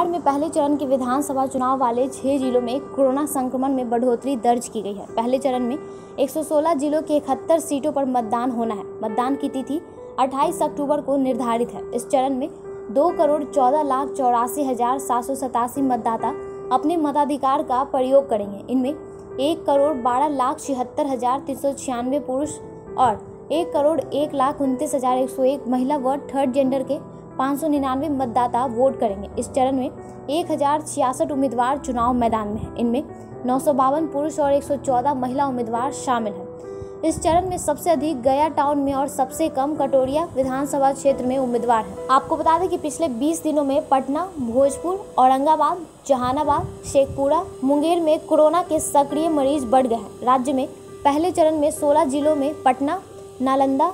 बिहार में पहले चरण के विधानसभा चुनाव वाले छह जिलों में कोरोना संक्रमण में बढ़ोतरी दर्ज की गई है। पहले चरण में 116 जिलों के इकहत्तर सीटों पर मतदान होना है। मतदान की तिथि 28 अक्टूबर को निर्धारित है। इस चरण में दो करोड़ चौदह लाख चौरासी हज़ार सात सौ सतासी मतदाता अपने मताधिकार का प्रयोग करेंगे। इनमें एक करोड़ बारह लाख छिहत्तर हज़ार तीन सौ छियानवे पुरुष और एक करोड़ एक लाख उनतीस हज़ार एक सौ एक महिला व थर्ड जेंडर के पाँच सौ निन्यानवे मतदाता वोट करेंगे। इस चरण में एक हज़ार छियासठ उम्मीदवार चुनाव मैदान में हैं। इनमें नौ सौ बावन पुरुष और एक सौ चौदह महिला उम्मीदवार शामिल हैं। इस चरण में सबसे अधिक गया टाउन में और सबसे कम कटोरिया विधानसभा क्षेत्र में उम्मीदवार हैं। आपको बता दें कि पिछले 20 दिनों में पटना, भोजपुर, औरंगाबाद, जहानाबाद, शेखपुरा, मुंगेर में कोरोना के सक्रिय मरीज़ बढ़ गए हैं। राज्य में पहले चरण में 16 जिलों में पटना, नालंदा,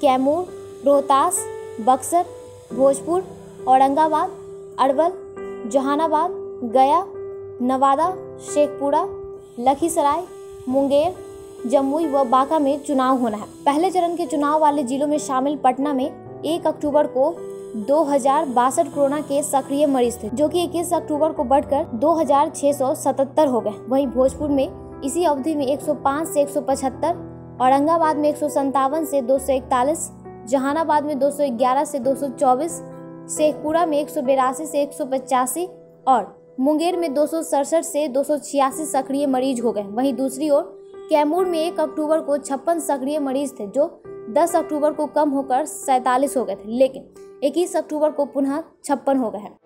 कैमूर, रोहतास, बक्सर भोजपुर, औरंगाबाद, अरवल, जहानाबाद, गया, नवादा, शेखपुरा, लखीसराय, मुंगेर, जमुई व बांका में चुनाव होना है। पहले चरण के चुनाव वाले जिलों में शामिल पटना में एक अक्टूबर को दो हज़ार बासठ कोरोना के सक्रिय मरीज़ थे, जो कि 21 अक्टूबर को बढ़कर 2677 हो गए। वहीं भोजपुर में इसी अवधि में 105 से 175 औरंगाबाद में एक से 241 जहानाबाद में 211 से 224 शेखपुरा में एक से एक सौ पचासी और मुंगेर में दो सौ सड़सठ से दो सौ छियासी सक्रिय मरीज़ हो गए। वहीं दूसरी ओर, कैमूर में एक अक्टूबर को छप्पन सक्रिय मरीज़ थे, जो 10 अक्टूबर को कम होकर सैतालीस हो गए थे, लेकिन 21 अक्टूबर को पुनः छप्पन हो गए हैं।